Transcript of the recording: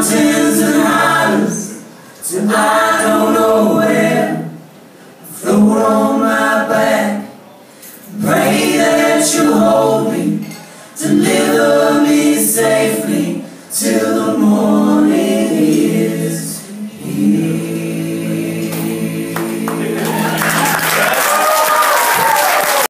mountains and islands to I don't know where. Float on my back, pray that you hold me, deliver me safely till the morning is here.